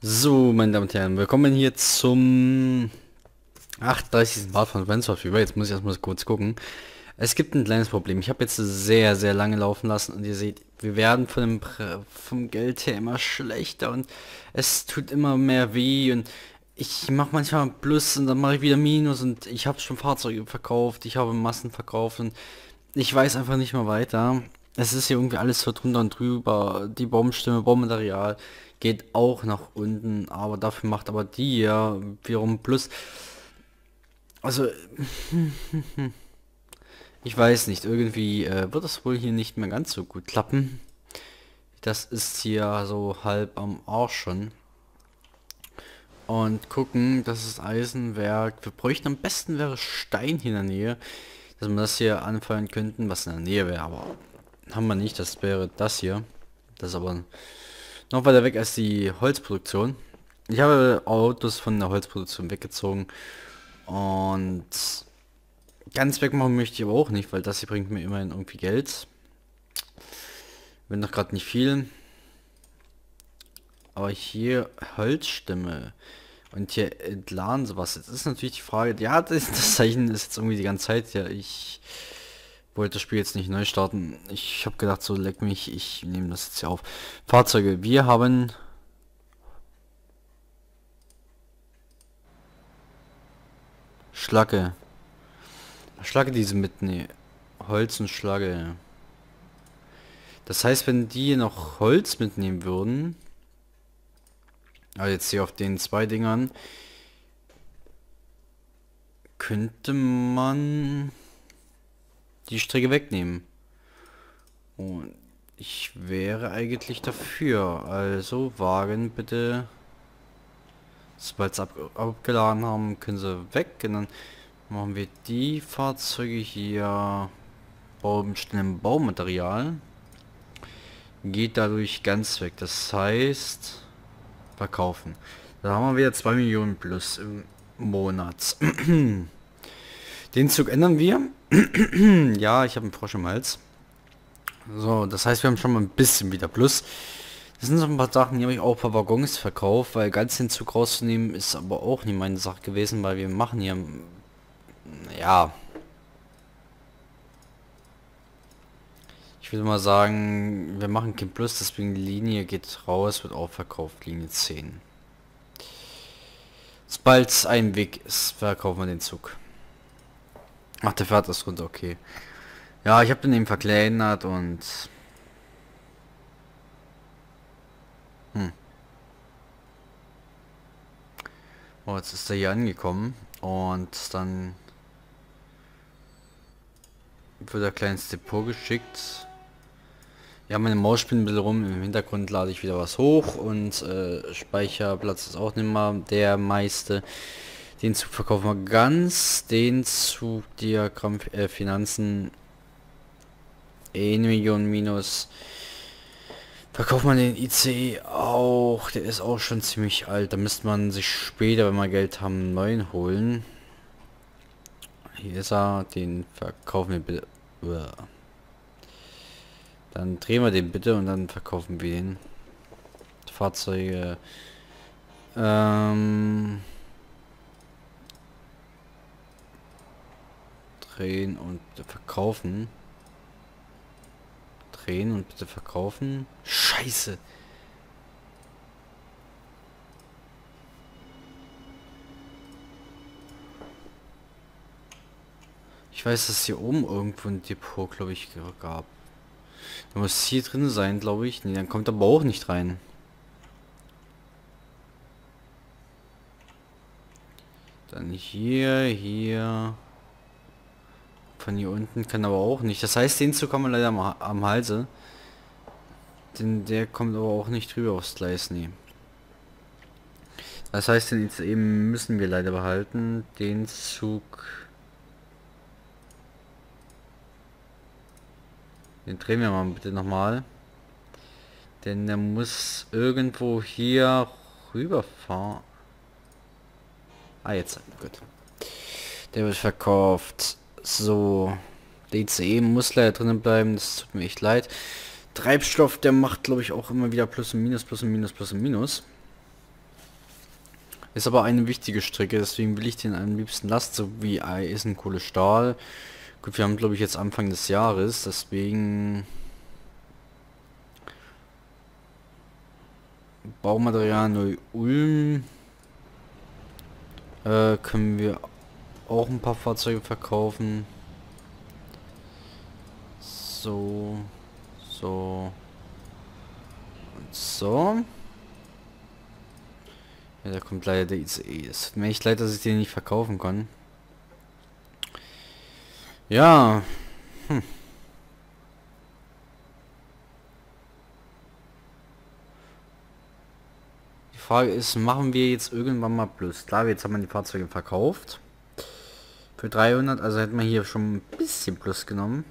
So, meine Damen und Herren, willkommen hier zum 38. Part von Friendswap über. Jetzt muss ich erstmal kurz gucken. Es gibt ein kleines Problem. Ich habe jetzt sehr, sehr lange laufen lassen und ihr seht, wir werden von dem, vom Geld her immer schlechter und es tut immer mehr weh und ich mache manchmal Plus und dann mache ich wieder Minus und ich habe schon Fahrzeuge verkauft, ich habe Massen verkauft und ich weiß einfach nicht mehr weiter. Es ist hier irgendwie alles so drunter und drüber. Die Bombenstimme, Bombenmaterial geht auch nach unten, aber dafür macht aber die ja wiederum plus. Also, ich weiß nicht, irgendwie äh, wird das wohl hier nicht mehr ganz so gut klappen. Das ist hier so halb am Arsch schon. Und gucken, das ist Eisenwerk. Wir bräuchten am besten wäre Stein hier in der Nähe, dass wir das hier anfallen könnten, was in der Nähe wäre, aber haben wir nicht. Das wäre das hier. Das aber noch weiter weg als die Holzproduktion. Ich habe Autos von der Holzproduktion weggezogen und ganz wegmachen möchte ich aber auch nicht, weil das hier bringt mir immerhin irgendwie Geld. Wenn noch gerade nicht viel. Aber hier Holzstimme und hier entladen sowas. Jetzt ist natürlich die Frage, ja, das, das Zeichen ist jetzt irgendwie die ganze Zeit ja. Ich wollte das Spiel jetzt nicht neu starten. Ich habe gedacht, so leck mich, ich nehme das jetzt hier auf. Fahrzeuge, wir haben... Schlacke. Schlacke diese mit, Holz und Schlacke. Das heißt, wenn die noch Holz mitnehmen würden, also jetzt hier auf den zwei Dingern, könnte man die Strecke wegnehmen. Und ich wäre eigentlich dafür. Also Wagen bitte. Sobald sie ab abgeladen haben, können sie weg. Und dann machen wir die Fahrzeuge hier. Bauen schnell Baumaterial. Geht dadurch ganz weg. Das heißt verkaufen. Da haben wir wieder 2 Millionen plus im Monat. Den Zug ändern wir. ja, ich habe einen Frosch im Hals. So, das heißt, wir haben schon mal ein bisschen wieder Plus. Das sind so ein paar Sachen, die habe ich auch ein paar Waggons verkauft, weil ganz den Zug rauszunehmen ist aber auch nicht meine Sache gewesen, weil wir machen hier, ja, ich würde mal sagen, wir machen kein Plus, deswegen die Linie geht raus, wird auch verkauft, Linie 10. Sobald es ein Weg ist, verkaufen wir den Zug. Ach, der fährt das runter, okay. Ja, ich habe den eben verkleinert und... Hm. Oh, jetzt ist er hier angekommen und dann wird der kleines Depot geschickt. Ja, meine Maus spinnt ein bisschen rum. Im Hintergrund lade ich wieder was hoch und äh, Speicherplatz ist auch nicht mal der meiste. Den Zug verkaufen wir ganz. Den Zug Diagramm äh, Finanzen 1 Million minus. Verkauft man den ICE auch. Der ist auch schon ziemlich alt. Da müsste man sich später, wenn wir Geld haben, einen neuen holen. Hier ist er. Den verkaufen wir bitte. Dann drehen wir den bitte und dann verkaufen wir ihn. Fahrzeuge. Ähm... drehen und verkaufen. Drehen und bitte verkaufen. Scheiße. Ich weiß, dass hier oben irgendwo ein Depot, glaube ich, gab. Da muss hier drin sein, glaube ich. Nee, dann kommt aber auch nicht rein. Dann hier, hier. Von hier unten kann aber auch nicht. Das heißt, den zu kommen leider am, am Halse. Denn der kommt aber auch nicht drüber aufs Gleis, nee. Das heißt, den jetzt eben müssen wir leider behalten. Den Zug... Den drehen wir mal bitte nochmal. Denn der muss irgendwo hier rüberfahren. Ah, jetzt. Gut. Der wird verkauft. So, DCE muss leider drinnen bleiben, das tut mir echt leid. Treibstoff, der macht glaube ich auch immer wieder Plus und Minus, Plus und Minus, Plus und Minus. Ist aber eine wichtige Strecke, deswegen will ich den am liebsten lassen, so wie Eisen, Kohle, Stahl. Gut, wir haben glaube ich jetzt Anfang des Jahres, deswegen... Baumaterial Neu-Ulm. Äh, können wir auch ein paar Fahrzeuge verkaufen. So. So. Und so. Ja, da kommt leider der ICE. Es mir echt leid, dass ich den nicht verkaufen kann. Ja. Hm. Die Frage ist, machen wir jetzt irgendwann mal Plus? Klar, jetzt haben wir die Fahrzeuge verkauft. Für 300, also hätten wir hier schon ein bisschen Plus genommen.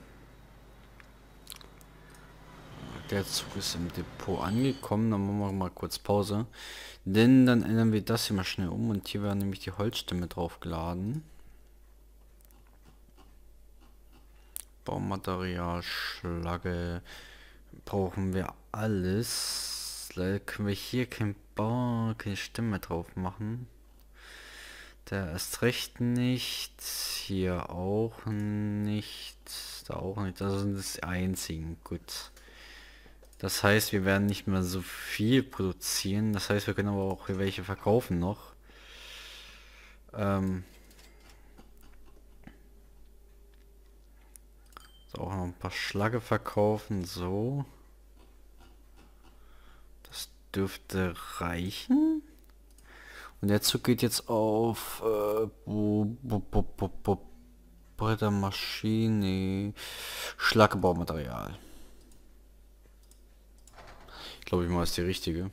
Der Zug ist im Depot angekommen. Dann machen wir mal kurz Pause. Denn dann ändern wir das hier mal schnell um. Und hier werden nämlich die Holzstämme draufgeladen. Baumaterial, Schlagge. Brauchen wir alles. Leider können wir hier kein Bau, keine Stimme drauf machen. Der ist recht nicht. Hier auch nicht. Da auch nicht. Das sind das einzigen. Gut. Das heißt, wir werden nicht mehr so viel produzieren. Das heißt, wir können aber auch welche verkaufen noch. Ähm so, auch noch ein paar Schlagge verkaufen. So. Das dürfte reichen. Und der Zug geht jetzt auf äh, Maschine Schlaggebaumaterial glaube ich mal ist die richtige.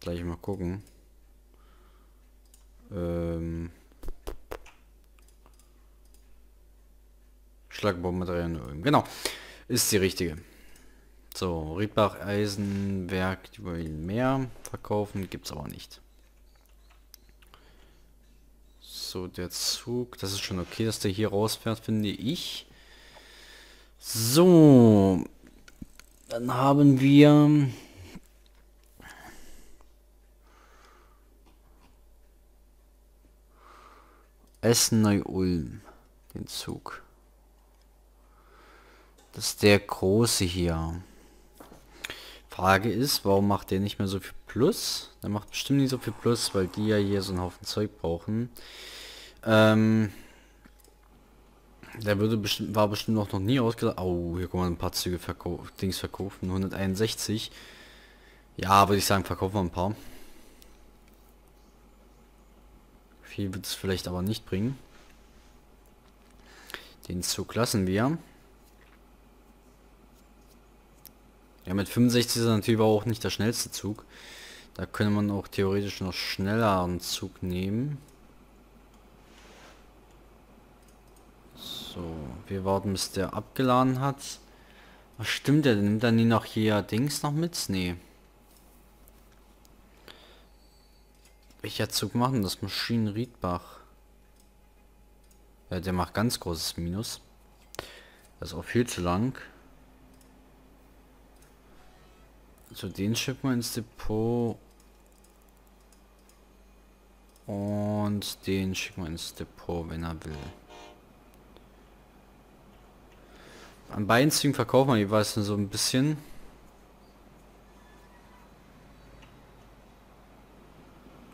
Gleich mal gucken. Ähm Schlagbaumaterialien. Genau. Ist die richtige. So, Riedbach Eisenwerk, die wollen mehr verkaufen, gibt es aber nicht. So, der Zug, das ist schon okay, dass der hier rausfährt, finde ich. So. Dann haben wir... Essen Neu-Ulm. Den Zug. Das ist der große hier. Frage ist, warum macht der nicht mehr so viel Plus? Der macht bestimmt nicht so viel Plus, weil die ja hier so einen Haufen Zeug brauchen. Ähm, der würde bestimmt, war bestimmt noch, noch nie ausgedacht. Oh, hier kommen ein paar Züge verkauf, Dings verkaufen. 161. Ja, würde ich sagen, verkaufen wir ein paar. Viel wird es vielleicht aber nicht bringen. Den Zug lassen wir. Ja, mit 65 ist er natürlich auch nicht der schnellste Zug. Da könnte man auch theoretisch noch schneller einen Zug nehmen. So, wir warten, bis der abgeladen hat. Was stimmt der? Nimmt dann nie noch hier Dings noch mit? Nee. Welcher Zug machen das? Maschinen Riedbach. Ja, der macht ganz großes Minus. Das ist auch viel zu lang. So, den schicken wir ins Depot. Und den schicken wir ins Depot, wenn er will. An beiden Zügen verkaufen wir jeweils so ein bisschen.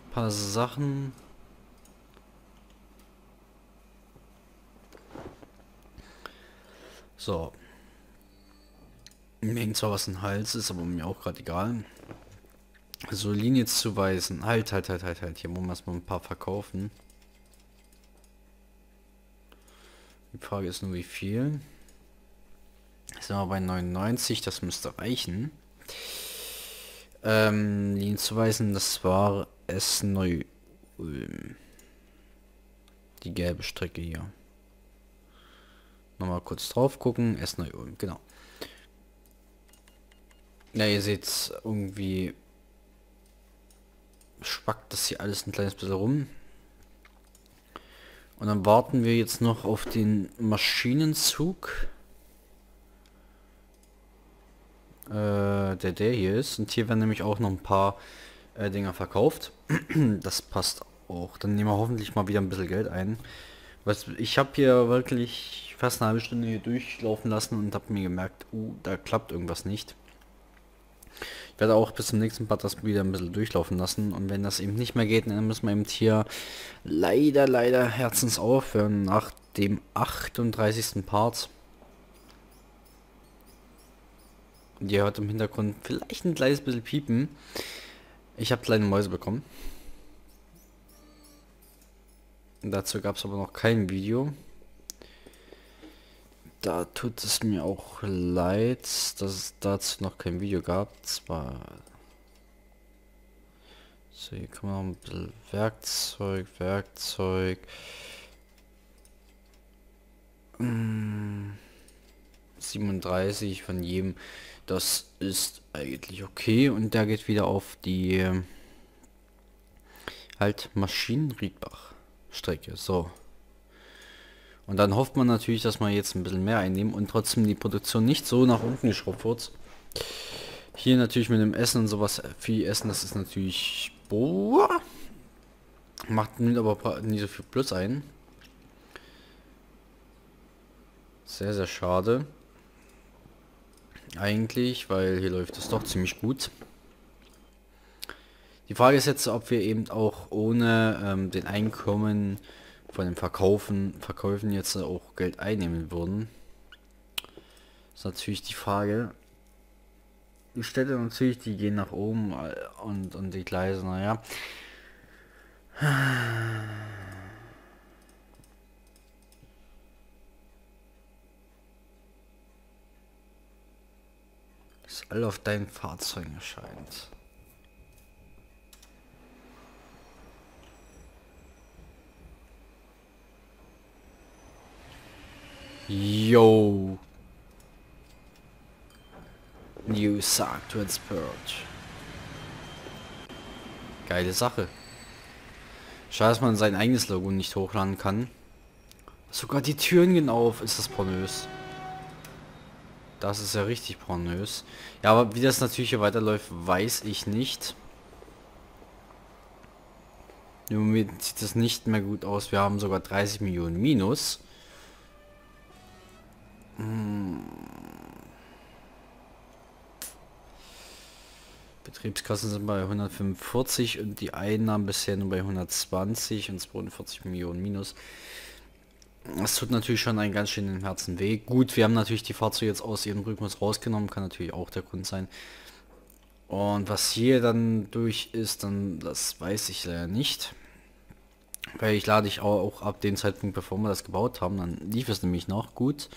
Ein paar Sachen. So. Mir hängt zwar was in Hals, ist aber mir auch gerade egal. So, Linie zu weisen. Halt, halt, halt, halt, halt. Hier wollen wir erstmal ein paar verkaufen. Die Frage ist nur, wie viel. Sind wir bei 99, das müsste reichen. Ähm, Ihnen zu weisen, das war es neu. Die gelbe Strecke hier. Nochmal kurz drauf gucken. Es neu genau. Ja, ihr seht irgendwie spackt das hier alles ein kleines bisschen rum. Und dann warten wir jetzt noch auf den Maschinenzug. äh, der der hier ist. Und hier werden nämlich auch noch ein paar äh, Dinger verkauft. das passt auch. Dann nehmen wir hoffentlich mal wieder ein bisschen Geld ein. Was, ich habe hier wirklich fast eine halbe Stunde hier durchlaufen lassen und habe mir gemerkt, uh, da klappt irgendwas nicht. Werde auch bis zum nächsten Part das wieder ein bisschen durchlaufen lassen und wenn das eben nicht mehr geht, dann müssen wir eben hier leider, leider herzens aufhören nach dem 38. Part. Und ihr hört im Hintergrund vielleicht ein kleines bisschen piepen. Ich habe kleine Mäuse bekommen. Dazu gab es aber noch kein Video. Da tut es mir auch leid, dass es dazu noch kein Video gab. Zwar... So, hier kann man noch ein bisschen Werkzeug, Werkzeug. Hm, 37 von jedem. Das ist eigentlich okay. Und der geht wieder auf die halt Maschinenriedbach Strecke. So. Und dann hofft man natürlich, dass man jetzt ein bisschen mehr einnehmen und trotzdem die Produktion nicht so nach unten geschraubt wird. Hier natürlich mit dem Essen und sowas viel Essen, das ist natürlich... Boah, macht nimmt aber nie so viel Plus ein. Sehr, sehr schade. Eigentlich, weil hier läuft es doch ziemlich gut. Die Frage ist jetzt, ob wir eben auch ohne ähm, den Einkommen von den Verkaufen, Verkäufen jetzt auch Geld einnehmen würden. Ist natürlich die Frage. Die Städte natürlich, die gehen nach oben und, und die Gleise, naja. Das all auf deinen Fahrzeugen erscheint. Yo. New Sark Transport. Geile Sache. Schade, dass man sein eigenes Logo nicht hochladen kann. Sogar die Türen gehen auf. Ist das pornös? Das ist ja richtig pornös. Ja, aber wie das natürlich hier weiterläuft, weiß ich nicht. Im Moment sieht das nicht mehr gut aus. Wir haben sogar 30 Millionen Minus. Hm. Betriebskassen sind bei 145 und die Einnahmen bisher nur bei 120 und 42 Millionen minus. Das tut natürlich schon einen ganz schönen Herzen weh. Gut, wir haben natürlich die Fahrzeuge jetzt aus ihrem Rhythmus rausgenommen, kann natürlich auch der Grund sein. Und was hier dann durch ist, dann das weiß ich leider nicht. Weil ich lade ich auch, auch ab dem Zeitpunkt, bevor wir das gebaut haben, dann lief es nämlich noch gut.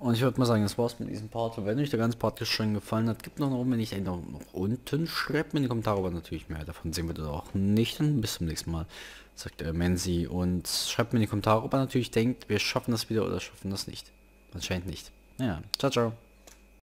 Und ich würde mal sagen, das war's mit diesem Part. Und wenn euch der ganze Part schon gefallen hat, gibt noch nach oben, wenn nicht noch, noch unten. Schreibt mir in die Kommentare, aber natürlich mehr davon sehen wir das auch nicht. Und bis zum nächsten Mal, sagt der Menzi. Und schreibt mir in die Kommentare, ob er natürlich denkt, wir schaffen das wieder oder schaffen das nicht. Anscheinend nicht. Ja, ciao, ciao.